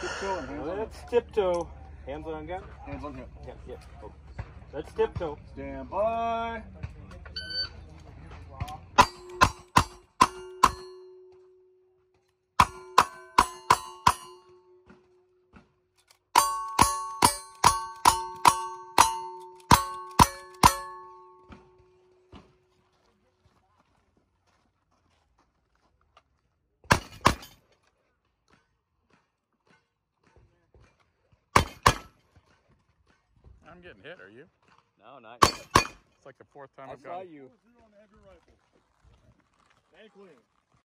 Tiptoe and hands. Let's tiptoe. Hands on gun? Hands on hip. Yeah, yeah. Oh. Let's tiptoe. Stand by. I'm getting hit, are you? No, not yet. It's like the fourth time I I've saw got you. on the